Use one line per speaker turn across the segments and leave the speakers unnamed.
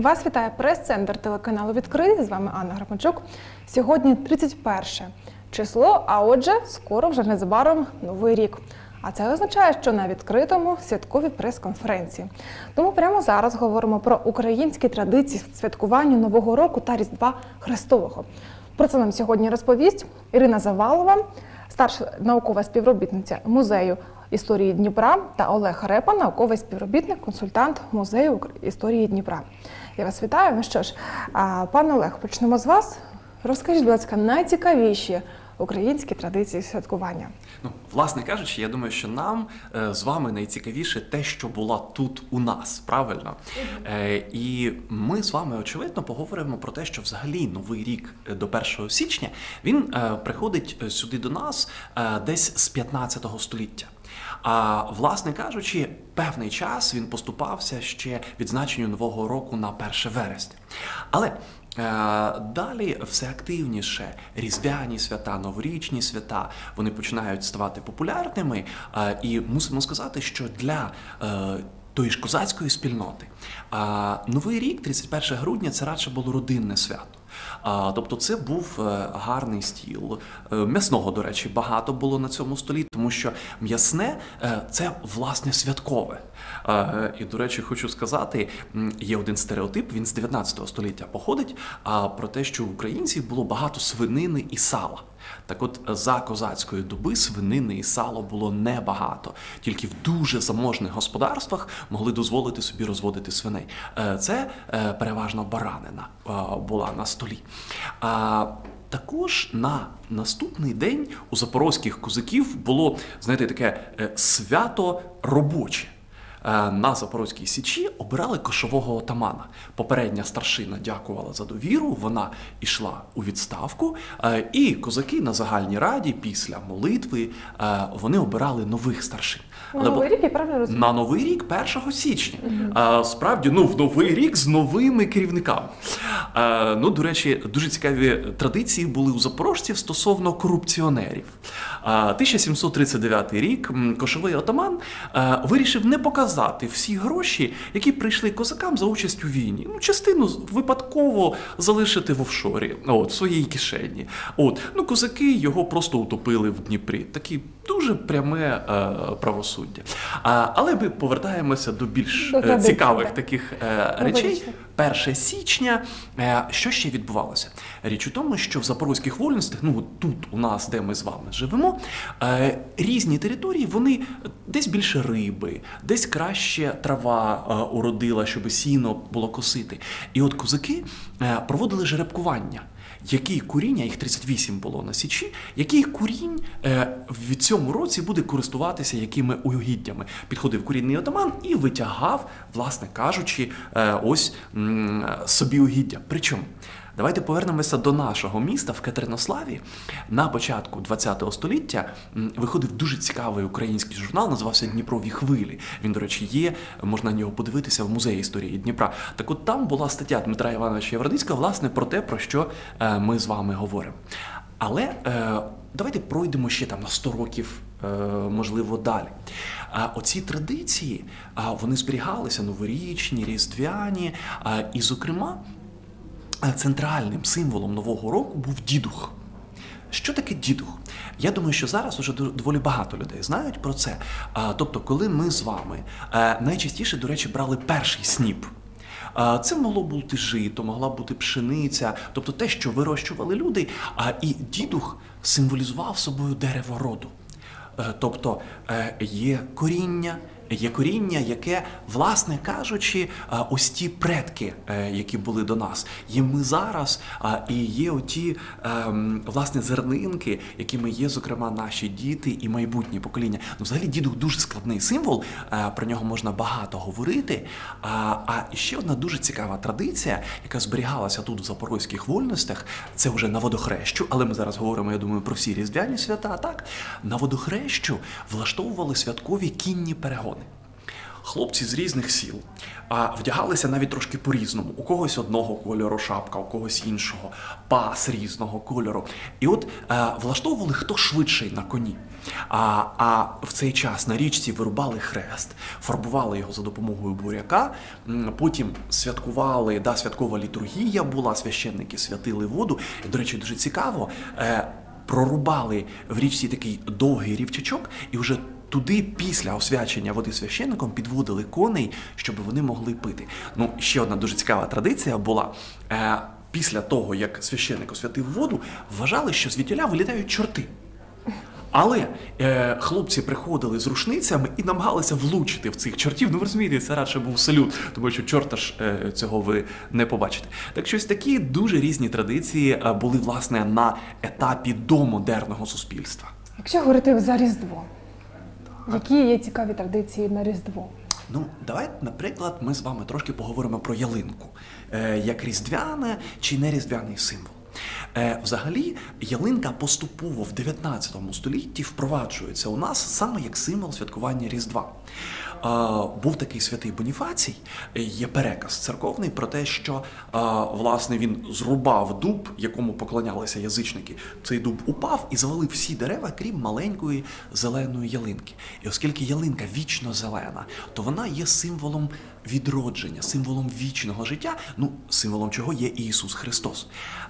Вас вітає прес-центр телеканалу Відкритий. З вами Анна Грапанчук. Сьогодні 31 число, а отже, скоро вже незабаром новий рік. А це означає, що на відкритому святкові прес-конференції. Тому прямо зараз говоримо про українські традиції святкування Нового року та Різдва Христового. Про це нам сьогодні розповість Ірина Завалова, старша наукова співробітниця музею історії Дніпра та Олег Репа, науковий співробітник, консультант музею історії Дніпра. Я вас вітаю. Ну що ж, пане Олег, почнемо з вас. Розкажіть, будь ласка, найцікавіші українські традиції святкування.
Ну, власне кажучи, я думаю, що нам е, з вами найцікавіше те, що було тут у нас, правильно? Е, і ми з вами очевидно поговоримо про те, що взагалі новий рік е, до 1 січня він е, приходить е, сюди до нас е, десь з 15 століття. А власне кажучи, певний час він поступався ще відзначенню нового року на 1 вересня. Але Е, Далі все активніше різдвяні свята, новорічні свята вони починають ставати популярними. Е, І мусимо сказати, що для е, тої ж козацької спільноти новий рік, 31 грудня, це радше було родинне свято. Тобто це був е, гарний стіл. Е, М'ясного, до речі, багато було на цьому столі, тому що м'ясне е, це власне святкове. І, до речі, хочу сказати, є один стереотип, він з 19 століття походить, про те, що в українців було багато свинини і сала. Так от за козацької доби свинини і сало було небагато. Тільки в дуже заможних господарствах могли дозволити собі розводити свиней. Е, Це е, переважно баранина е, була на столі. Також на наступний день у запорозьких козаків було, знаєте, таке е, свято робоче. Е, На Запорозькій Січі обирали кошового отамана. Попередня старшина дякувала за довіру, вона йшла у відставку, е, і козаки на загальній раді після молитви е, вони обирали нових старшин.
На
Але
Новий
бо-
рік я правильно розумію?
на новий рік 1 січня. А, справді, ну в новий рік з новими керівниками. Ну, до речі, дуже цікаві традиції були у запорожців стосовно корупціонерів. 1739 рік кошовий отаман вирішив не показати всі гроші, які прийшли козакам за участь у війні. Ну, частину випадково залишити в офшорі, от, в своїй кишені. От, ну, козаки його просто утопили в Дніпрі. Такі дуже пряме е, правосуддя. А, але ми повертаємося до більш е, цікавих таких е, речей.
Новорічних.
1 січня. Е, Що ще відбувалося? Річ у тому, що в запорозьких вольностях, ну тут у нас, де ми з вами живемо, е, різні території, вони десь більше риби, десь краще трава е, уродила, щоб сіно було косити. І от козаки е, проводили жеребкування. Який куріння, їх 38 було на січі, який курінь е, в цьому році буде користуватися якими угіддями? Підходив курінний отаман і витягав, власне кажучи, е, ось собі угіддя. Причому давайте повернемося до нашого міста в Катеринославі. На початку ХХ століття виходив дуже цікавий український журнал, називався Дніпрові хвилі. Він, до речі, є, можна на нього подивитися в музеї історії Дніпра. Так от там була стаття Дмитра Івановича Євродицького, власне, про те, про що е, ми з вами говоримо. Але е, давайте пройдемо ще там на 100 років, е, можливо, далі. А оці традиції вони зберігалися новорічні, різдвяні, і, зокрема, центральним символом Нового року був дідух. Що таке дідух? Я думаю, що зараз уже доволі багато людей знають про це. Тобто, коли ми з вами е, найчастіше, до речі, брали перший сніп. Це могло бути жито, могла бути пшениця, тобто те, що вирощували люди. А і дідух символізував собою дерево роду. Е, Тобто е, є коріння, є коріння, яке, власне кажучи, ось ті предки, е, які були до нас, є ми зараз, і є оті ем, власне зернинки, якими є, зокрема, наші діти і майбутнє покоління. Ну, взагалі, дідух дуже складний символ, е, про нього можна багато говорити. А, ще одна дуже цікава традиція, яка зберігалася тут у запорозьких вольностях, це вже на водохрещу, але ми зараз говоримо, я думаю, про всі різдвяні свята. Так на водохрещу влаштовували святкові кінні перегони. Хлопці з різних сіл а, вдягалися навіть трошки по-різному. У когось одного кольору шапка, у когось іншого, пас різного кольору. І от е, влаштовували хто швидший на коні. А, а в цей час на річці вирубали хрест, фарбували його за допомогою буряка. Потім святкували, да, святкова літургія була, священники святили воду. І, до речі, дуже цікаво. Е, прорубали в річці такий довгий рівчачок, і вже туди після освячення води священником підводили коней, щоб вони могли пити. Ну, ще одна дуже цікава традиція була. Е, після того, як священник освятив воду, вважали, що звідтіля вилітають чорти. Але е, хлопці приходили з рушницями і намагалися влучити в цих чортів. Ну ви розумієте, це радше був салют, тому що чорта ж е, цього ви не побачите. Так щось такі дуже різні традиції е, були власне на етапі домодерного суспільства.
Якщо говорити за Різдво, які є цікаві традиції на Різдво?
Ну, давайте, наприклад, ми з вами трошки поговоримо про ялинку, е, як різдвяне чи не різдвяний символ. Е, взагалі, ялинка поступово в 19 столітті впроваджується у нас саме як символ святкування Різдва. Був такий святий Боніфацій, е, є переказ церковний про те, що власне він зрубав дуб, якому поклонялися язичники. Цей дуб упав і завалив всі дерева, крім маленької зеленої ялинки. І оскільки ялинка вічно зелена, то вона є символом відродження, символом вічного життя, ну символом чого є Ісус Христос.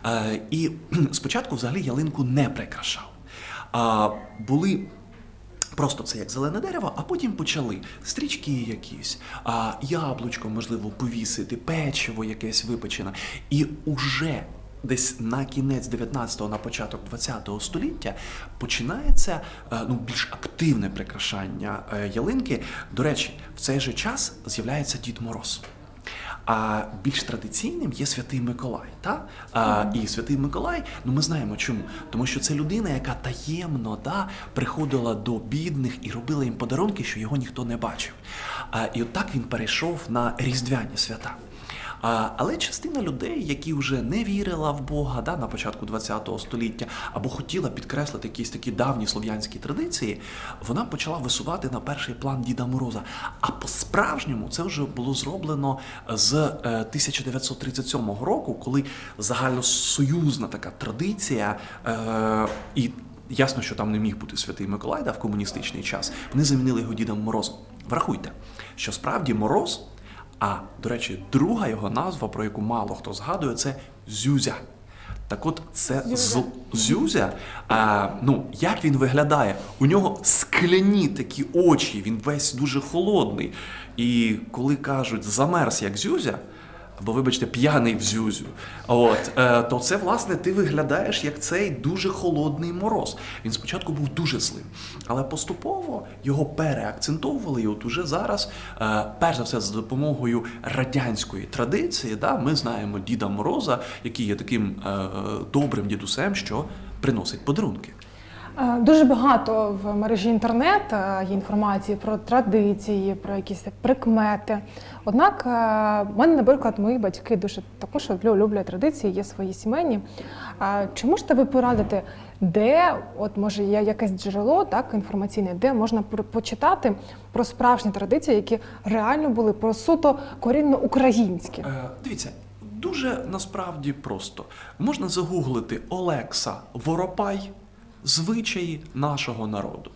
Е, і спочатку взагалі ялинку не прикрашав. А були Просто це як зелене дерево, а потім почали стрічки якісь, а, яблучко, можливо, повісити, печиво якесь випечене. І уже десь на кінець 19-го, на початок 20-го століття починається е, ну, більш активне прикрашання е, ялинки. До речі, в цей же час з'являється Дід Мороз. А більш традиційним є святий Миколай. Та? А, і святий Миколай, ну ми знаємо чому. Тому що це людина, яка таємно та, приходила до бідних і робила їм подарунки, що його ніхто не бачив. А, і от так він перейшов на різдвяні свята. Але частина людей, які вже не вірила в Бога да, на початку ХХ століття, або хотіла підкреслити якісь такі давні слов'янські традиції, вона почала висувати на перший план Діда Мороза. А по-справжньому це вже було зроблено з е, 1937 року, коли загальносоюзна така традиція е, і. Ясно, що там не міг бути святий Миколай да, в комуністичний час. Вони замінили його Дідом Морозом. Врахуйте, що справді Мороз а до речі, друга його назва, про яку мало хто згадує, це Зюзя. Так от це
Зюзя.
Зюзя. А, ну, як він виглядає? У нього скляні такі очі, він весь дуже холодний. І коли кажуть замерз як Зюзя, або, вибачте, п'яний в Зюзю, от, е, то це, власне, ти виглядаєш як цей дуже холодний мороз. Він спочатку був дуже злим, але поступово його переакцентовували. І от уже зараз, е, перш за все, за допомогою радянської традиції, да, ми знаємо Діда Мороза, який є таким е, добрим дідусем, що приносить подарунки.
Е, Дуже багато в мережі інтернет е, є інформації про традиції, про якісь прикмети. Однак, е, в мене, наприклад, мої батьки дуже також люблять традиції, є свої сімейні. Чи можете ви порадити, де, от може є якесь джерело, так інформаційне, де можна почитати про справжні традиції, які реально були про суто корінно українські?
Дивіться, дуже насправді просто. Можна загуглити Олекса Воропай звичаї нашого народу.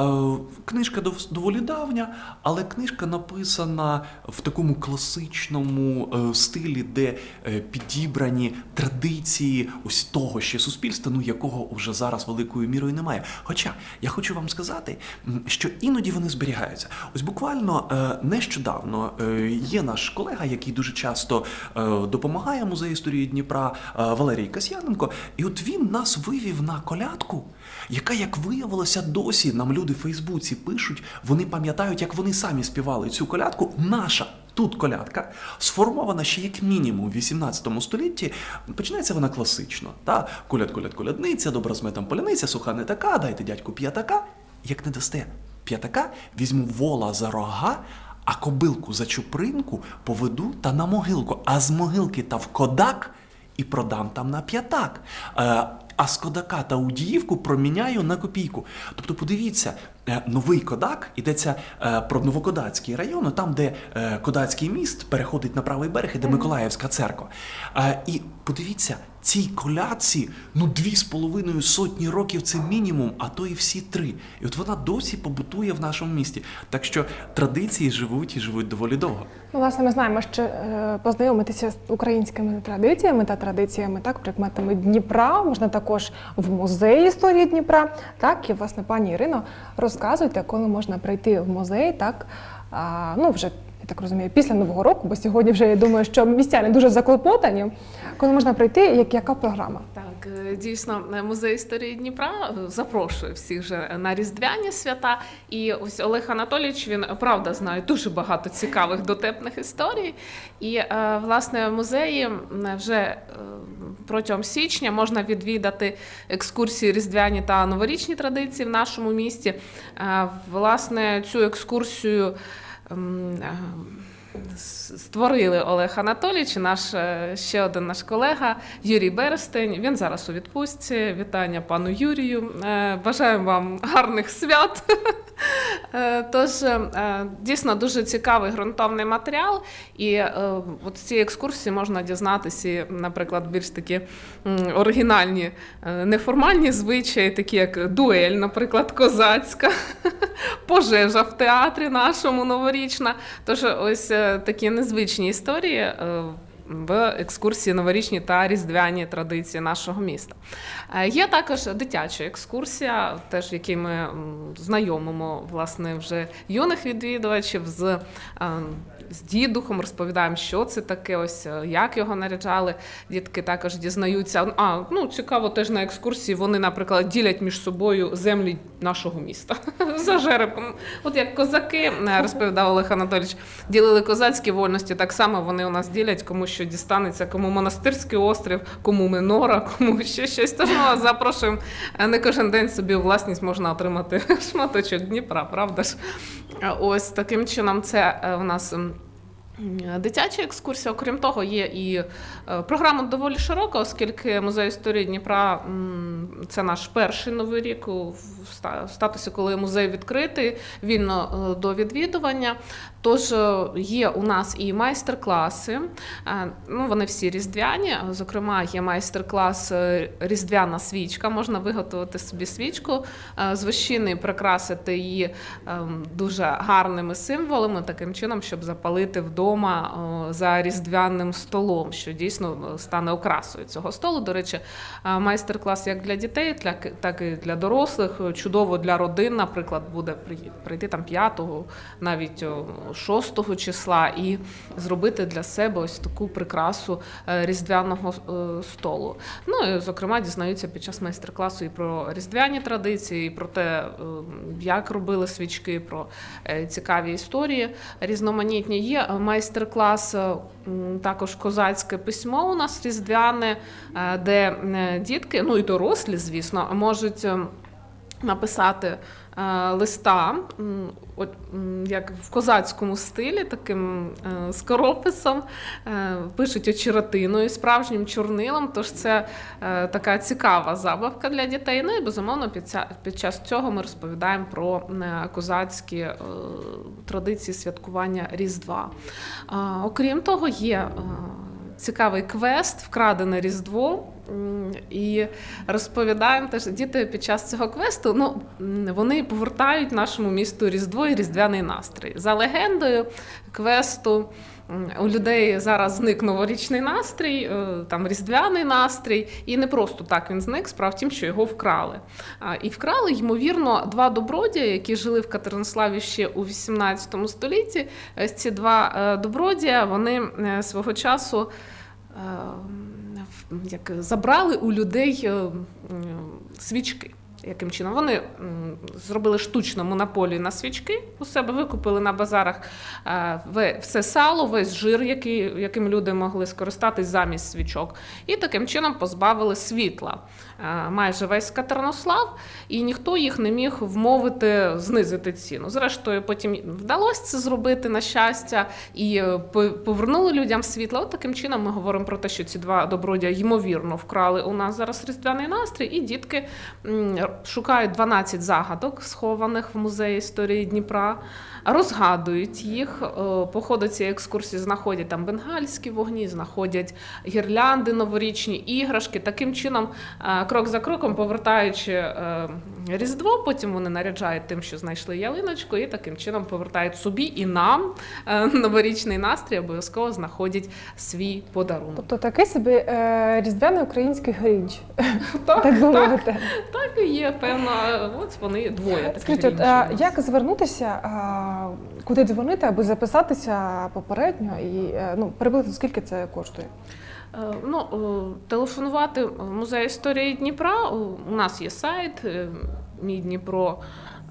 Е, Книжка дов- доволі давня, але книжка написана в такому класичному е, стилі, де е, підібрані традиції ось того ще суспільства, ну якого вже зараз великою мірою немає. Хоча я хочу вам сказати, що іноді вони зберігаються. Ось буквально нещодавно є наш колега, який дуже часто допомагає музею історії Дніпра Валерій Касьяненко. І от він нас вивів на колядку, яка, як виявилося, досі нам люди в Фейсбуці пишуть, вони пам'ятають, як вони самі співали цю колядку. Наша тут колядка сформована ще як мінімум в 18 столітті. Починається вона класично. Та? Коляд, коляд, колядниця, добра з поляниця, суха не така, дайте дядьку п'ятака. Як не дасте п'ятака, візьму вола за рога, а кобилку за чупринку поведу та на могилку, а з могилки та в кодак і продам там на п'ятак. Е, а з Кодака та Удіївку проміняю на копійку. Тобто, подивіться, е, новий Кодак йдеться е, про Новокодацький район, там, де Кодацький міст переходить на правий берег, і де Миколаївська церква. І подивіться, цій колядці ну дві з половиною сотні років це мінімум, а то і всі три. І от вона досі побутує в нашому місті. Так що традиції живуть і живуть доволі довго.
Ну, власне, ми знаємо, що е, познайомитися з українськими традиціями та традиціями, так, предметами Дніпра, можна також в музеї історії Дніпра. Так, і власне, пані Ірино, розказуйте, коли можна прийти в музей, так, ну вже. Так розумію, після нового року, бо сьогодні вже я думаю, що містяни дуже заклопотані. Коли можна прийти, як яка програма?
Так, е, дійсно, е, музей історії Дніпра е, запрошує всіх же на різдвяні свята. І ось Олег Анатолійович, він правда знає дуже багато цікавих дотепних історій. І власне музеї вже протягом січня можна відвідати екскурсії різдвяні та новорічні традиції в нашому місті. Власне, цю екскурсію. М, е, Створили Олег Анатолійович, наш е, ще один наш колега Юрій Берестень. Він зараз у відпустці. Вітання пану Юрію. Е, Бажаємо вам гарних свят. Е, Тож е, дійсно дуже цікавий ґрунтовний матеріал, і е, от з цієї екскурсії можна дізнатися, наприклад, більш такі оригінальні неформальні звичаї, такі як дуель, наприклад, козацька, пожежа в театрі нашому новорічна. Тож ось такі незвичні історії. В екскурсії новорічні та різдвяні традиції нашого міста. Е, Є також дитяча екскурсія, теж в ми знайомимо власне вже юних відвідувачів з, е, з дідухом, розповідаємо, що це таке, ось е, як його наряджали. Дітки також дізнаються. А ну цікаво, теж на екскурсії вони, наприклад, ділять між собою землі нашого міста за жеребком. От як козаки е, розповідав Олег Анатолійович, ділили козацькі вольності. Так само вони у нас ділять, кому що дістанеться, кому монастирський острів, кому минора, кому ще щось. Ми вас запрошуємо. Е, Не кожен день собі власність можна отримати шматочок Дніпра, правда ж? Ось таким чином, це у нас. М, Дитяча екскурсія, окрім того, є і е, програма доволі широка, оскільки музей історії Дніпра це наш перший новий рік у статусі, коли музей відкритий, вільно е, до відвідування. Тож е, є у нас і майстер-класи. е, Ну, вони всі різдвяні. Зокрема, є майстер-клас е, Різдвяна свічка. Можна виготовити собі свічку е, з вощини, прикрасити її ем, дуже гарними символами, таким чином, щоб запалити вдома е, за різдвяним столом, що дійсно е, стане окрасою цього столу. До речі, е, майстер-клас як для дітей, так і для дорослих. Чудово для родин, наприклад, буде прийти там 5 навіть о, 6 числа і зробити для себе ось таку прикрасу різдвяного столу. Ну і зокрема дізнаються під час майстер-класу і про різдвяні традиції, і про те, як робили свічки, про цікаві історії різноманітні. Є майстер-клас е, також козацьке письмо у нас різдвяне, е, де е, дітки, ну і дорослі, звісно, можуть. е, Написати листа, от, як в козацькому стилі, таким е, скорописом, е, пишуть очеретиною, справжнім чорнилом. Тож це е, така цікава забавка для дітей. Ну і безумовно під, час цього ми розповідаємо про е, козацькі е, традиції святкування Різдва. Е, окрім того, є. е, Цікавий квест, вкрадене Різдво. І розповідаємо теж діти під час цього квесту. Ну вони повертають нашому місту Різдво і різдвяний настрій. За легендою квесту у людей зараз зник новорічний настрій, е, там різдвяний настрій, і не просто так він зник. Справа в тім, що його вкрали. І вкрали, ймовірно, два добродія, які жили в Катеринславі ще у 18 столітті. Ось ці два е, добродія вони е, свого часу. Е, Як забрали у людей е, свічки. Яким чином? Вони зробили штучну монополію на свічки у себе, викупили на базарах е, все сало, весь жир, який, яким люди могли скористатись замість свічок. І таким чином позбавили світла е, майже весь Катернослав, і ніхто їх не міг вмовити знизити ціну. Зрештою, потім вдалося це зробити на щастя і е, повернули людям світло. От таким чином ми говоримо про те, що ці два добродія ймовірно вкрали у нас зараз різдвяний настрій, і дітки шукають 12 загадок, схованих в музеї історії Дніпра, розгадують їх. е, По ходу цієї екскурсії знаходять там бенгальські вогні, знаходять гірлянди, новорічні іграшки. Таким чином, е, крок за кроком, повертаючи е, Різдво, потім вони наряджають тим, що знайшли ялиночку, і таким чином повертають собі і нам новорічний настрій, обов'язково знаходять свій подарунок.
Тобто такий собі різдвяний український грінч,
так
так,
так і є, певно. От вони двоє
Скажіть, от, е, як звернутися, е, куди дзвонити, аби записатися попередньо і е, ну, приблизно скільки це коштує?
Е, Ну, е, телефонувати в музей історії Дніпра. У нас є сайт е, Мій Дніпро.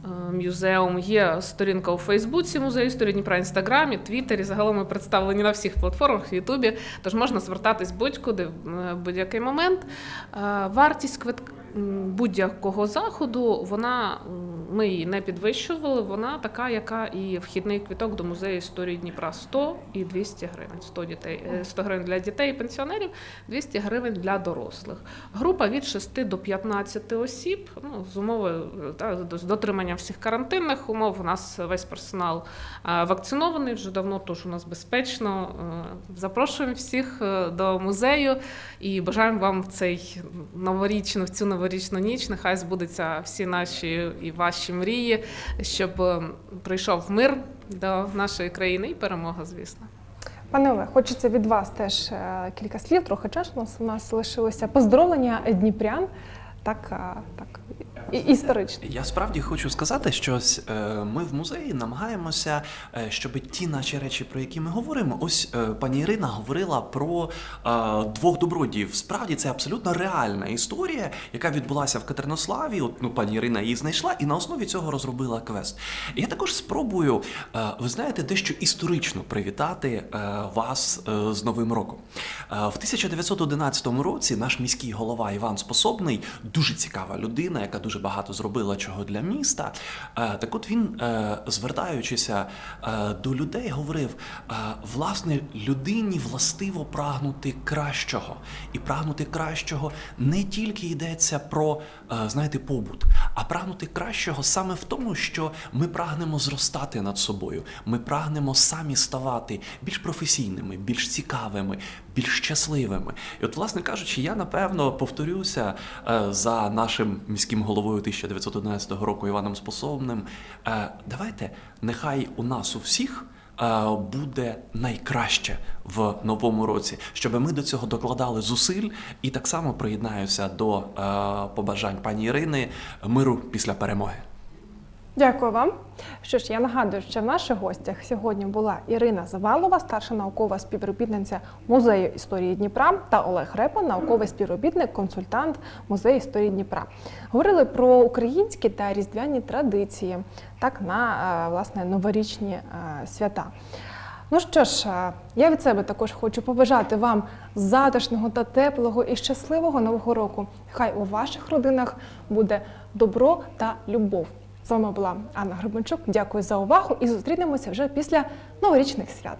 е, Мюзеум є сторінка у Фейсбуці музею історії Дніпра, Інстаграмі, Твіттері. Загалом ми представлені на всіх платформах в Ютубі. Тож можна звертатись будь-куди в будь-який момент. Е, Вартість квитка будь-якого заходу, вона ми її не підвищували. Вона така, яка і вхідний квиток до музею історії Дніпра 100 і 200 гривень. 100 дітей, е, 100 гривень для дітей і пенсіонерів, 200 гривень для дорослих. Група від 6 до 15 осіб. Ну з умови е, та, з дотримання всіх карантинних умов. У нас весь персонал е, вакцинований вже давно, тож у нас безпечно. Е, Запрошуємо всіх е, до музею і бажаємо вам в цей новорічну, в цю новорічну ніч. Нехай збудуться всі наші і ваші мрії, щоб е, прийшов мир до нашої країни і перемога, звісно.
Пане Оле, хочеться від вас теж е, кілька слів, трохи часу у нас, у нас лишилося. Поздоровлення дніпрян, так, е, так і- історично.
Я справді хочу сказати, що е, ми в музеї намагаємося, е, щоб ті наші речі, про які ми говоримо, ось е, пані Ірина говорила про двох добродіїв. Справді це абсолютно реальна історія, яка відбулася в Катернославі. От ну пані Ірина її знайшла і на основі цього розробила квест. Я також спробую, ви знаєте, дещо історично привітати вас з Новим роком. В 1911 році наш міський голова Іван Способний, дуже цікава людина, яка дуже багато зробила чого для міста. Е, Так от він, е, звертаючися е, до людей, говорив: власне, людині властиво прагнути кращого. І прагнути кращого не тільки йдеться про, знаєте, побут, а прагнути кращого саме в тому, що ми прагнемо зростати над собою. Ми прагнемо самі ставати більш професійними, більш цікавими, більш щасливими. І от, власне кажучи, я напевно повторюся е, за нашим міським головою 1911 року Іваном Способним. Е, давайте, нехай у нас у всіх. е, Буде найкраще в новому році, щоб ми до цього докладали зусиль, і так само приєднаюся до побажань пані Ірини миру після перемоги.
Дякую вам. Що ж, я нагадую, що в наших гостях сьогодні була Ірина Завалова, старша наукова співробітниця музею історії Дніпра, та Олег Репа, науковий співробітник, консультант музею історії Дніпра. Говорили про українські та різдвяні традиції, так на е, власне новорічні е, свята. Ну що ж, е, я від себе також хочу побажати вам затишного та теплого і щасливого нового року. Хай у ваших родинах буде добро та любов. З вами була Анна Гребенчук. Дякую за увагу і зустрінемося вже після новорічних свят.